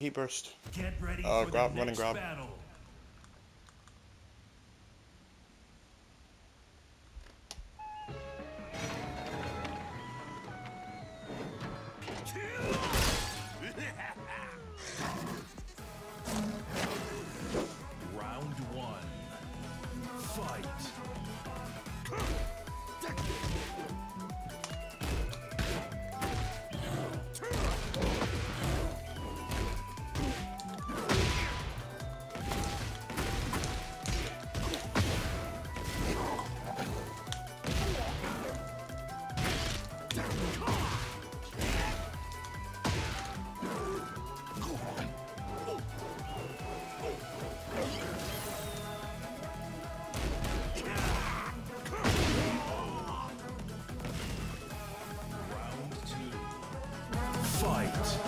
Heat burst. Get ready Uh, grab, run and grab. battle. Fight.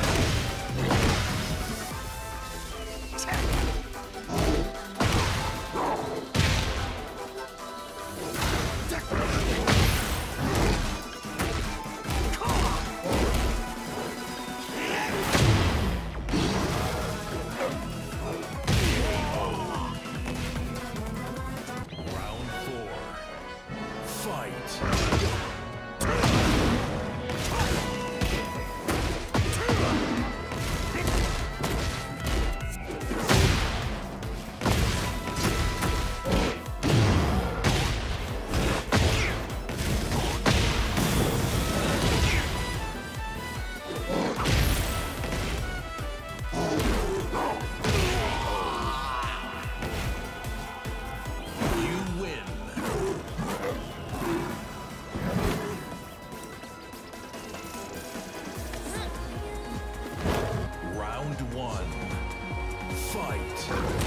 Thank you.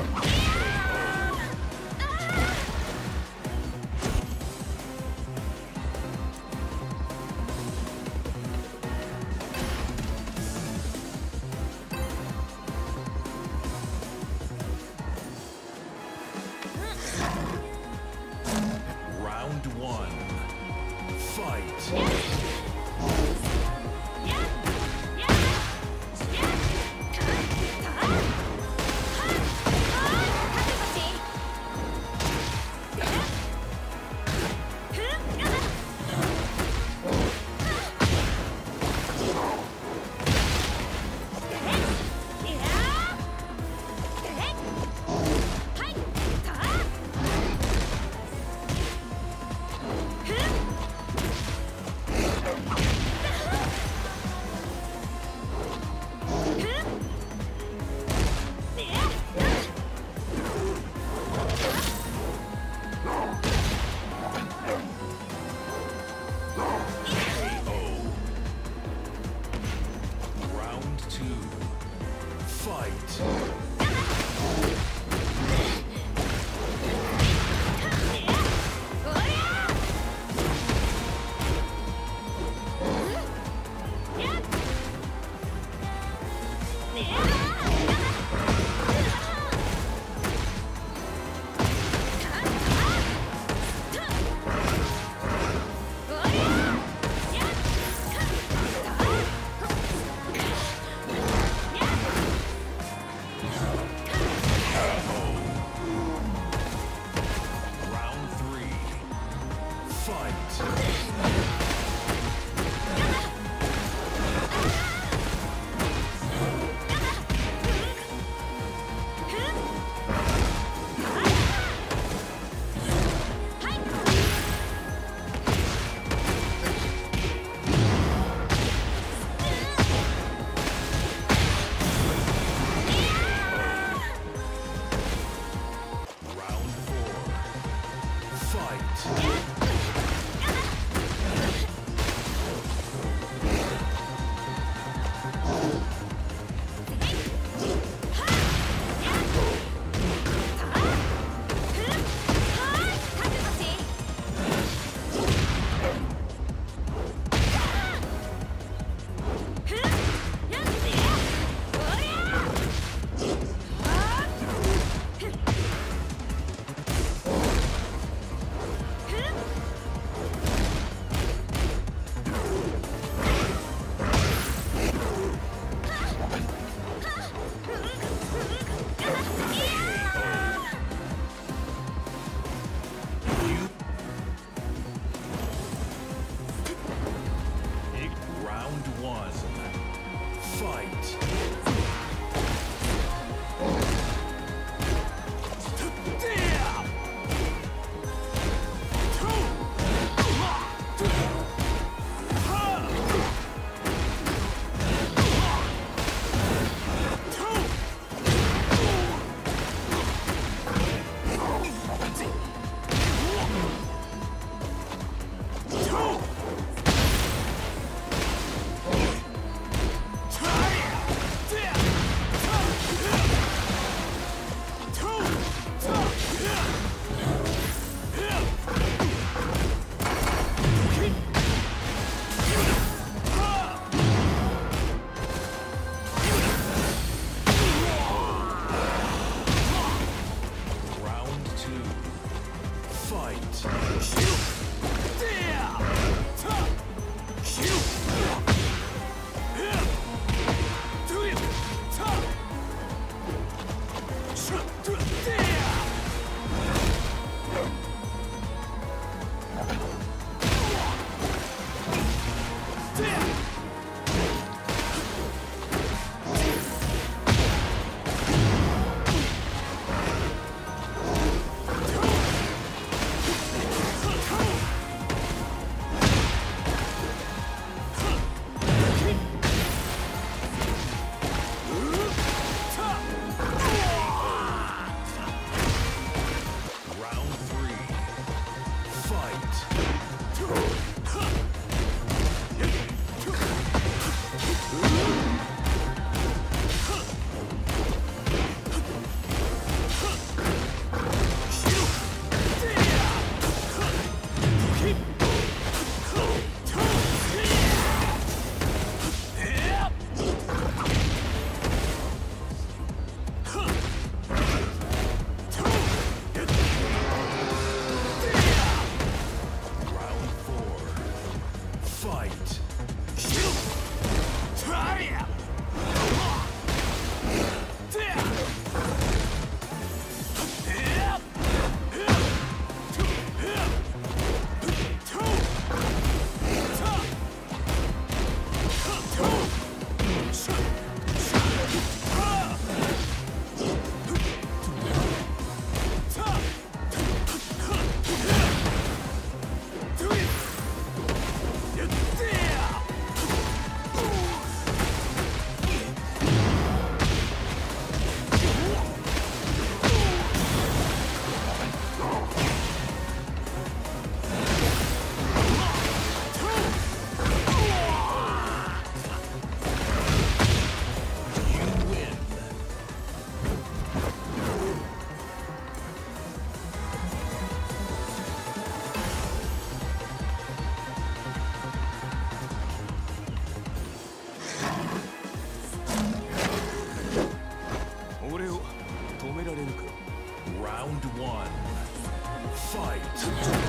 Thank. Round Fight! Fight!